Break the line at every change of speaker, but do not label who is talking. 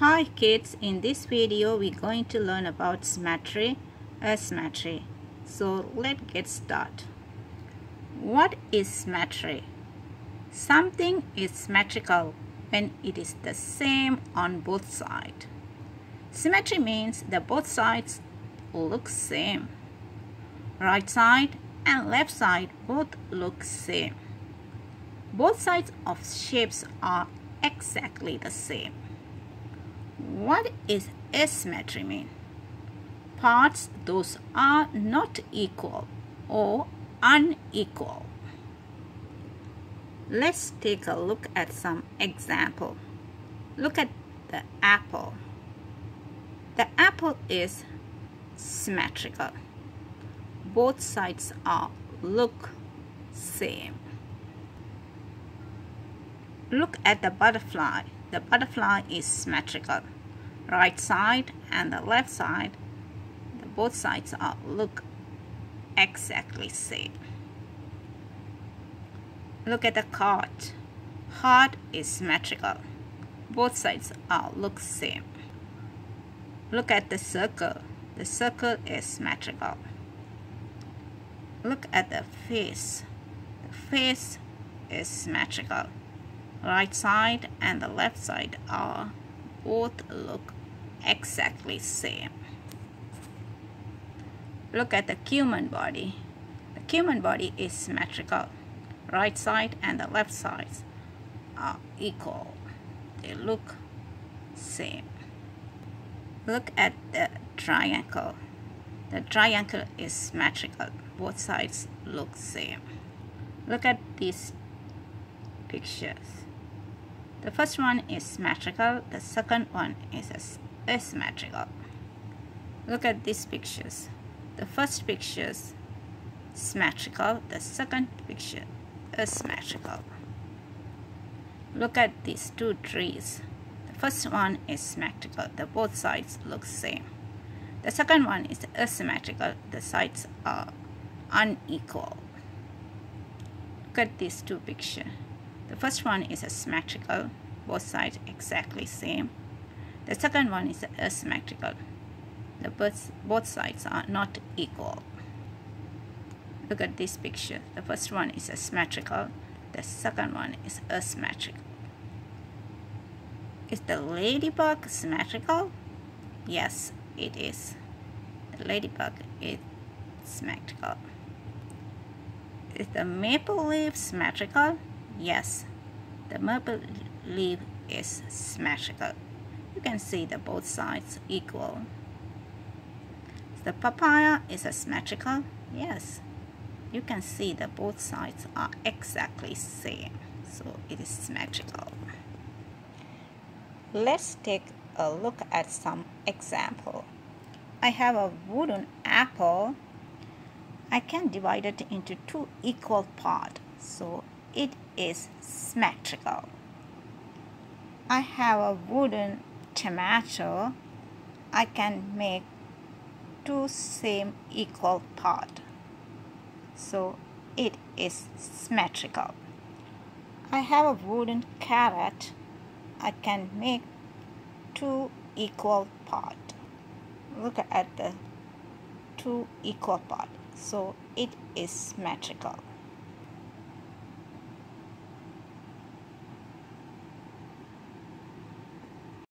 Hi kids, in this video we're going to learn about symmetry, asymmetry. So let's get started. What is symmetry? Something is symmetrical when it is the same on both sides. Symmetry means that both sides look same. Right side and left side both look same. Both sides of shapes are exactly the same. What is asymmetry mean? Parts those are not equal or unequal. Let's take a look at some example. Look at the apple. The apple is symmetrical. Both sides are look same. Look at the butterfly. The butterfly is symmetrical. Right side and the left side, the both sides are look exactly same. Look at the card. Heart is symmetrical. Both sides are look same. Look at the circle. The circle is symmetrical. Look at the face. The face is symmetrical. Right side and the left side are both look exactly same. Look at the human body. The human body is symmetrical right side and the left sides are equal. They look same. Look at the triangle. The triangle is symmetrical. Both sides look same. Look at these pictures. The first one is symmetrical. The second one is asymmetrical. Look at these pictures. The first picture is symmetrical. The second picture asymmetrical. Look at these two trees. The first one is symmetrical. The both sides look same. The second one is asymmetrical. The sides are unequal. Look at these two pictures. The first one is symmetrical. Both sides exactly same. The second one is uh, asymmetrical. The both, both sides are not equal. Look at this picture. The first one is asymmetrical. The second one is asymmetrical. Is the ladybug symmetrical? Yes, it is. The ladybug is symmetrical. Is the maple leaf symmetrical? Yes, the maple leaf is symmetrical. You can see that both sides equal. The papaya is symmetrical? Yes, you can see that both sides are exactly same so it is symmetrical. Let's take a look at some example. I have a wooden apple. I can divide it into two equal parts so it is symmetrical. I have a wooden tomato I can make two same equal part so it is symmetrical. I have a wooden carrot. I can make two equal part. Look at the two equal part. So it is symmetrical.